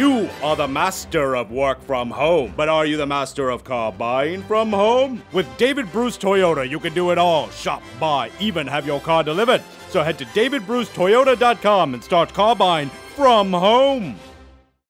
You are the master of work from home, but are you the master of car buying from home? With David Bruce Toyota, you can do it all shop, buy, even have your car delivered. So head to davidbrucetoyota.com and start car buying from home.